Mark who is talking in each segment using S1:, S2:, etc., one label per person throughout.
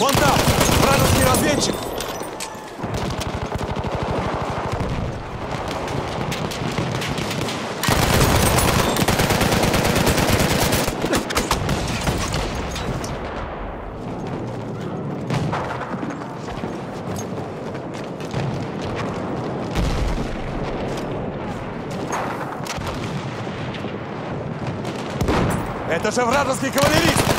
S1: Вон там! Вражеский разведчик! Это же вражеский кавалерист!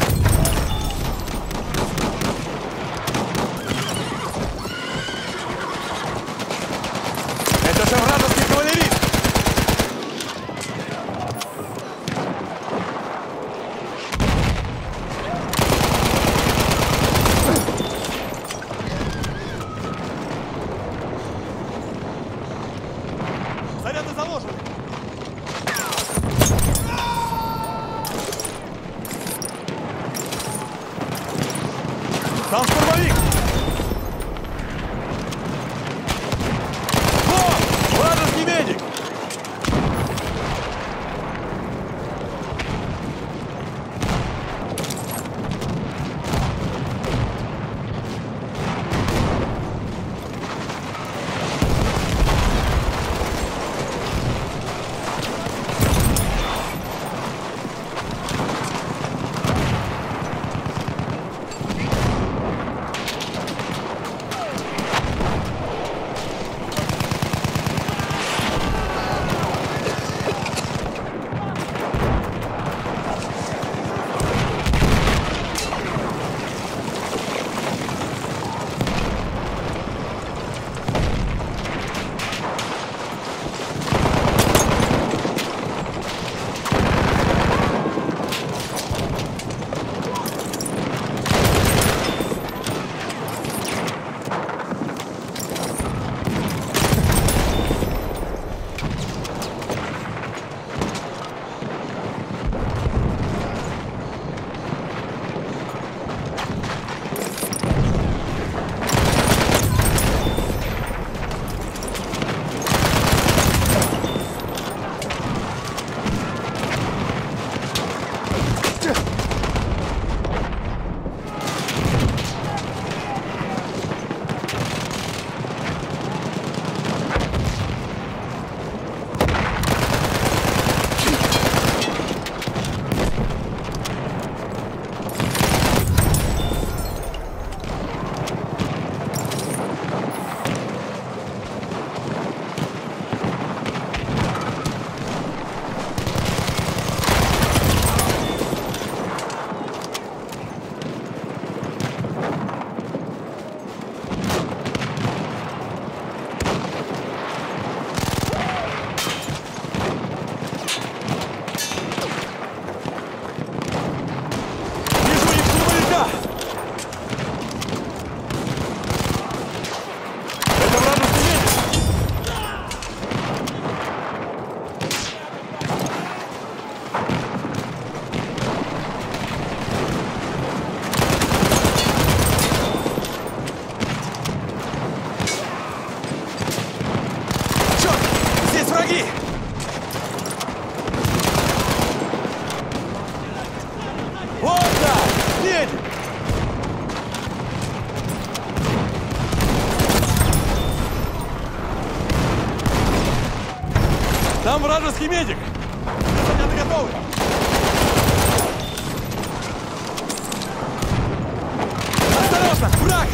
S1: Осторожно! Враг!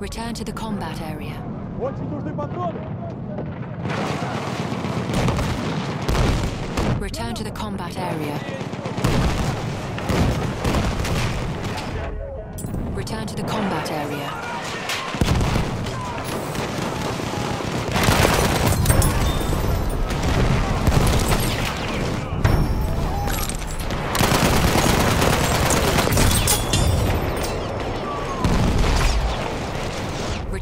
S2: Return to the combat area.
S1: Return to the combat area.
S2: Return to the combat area.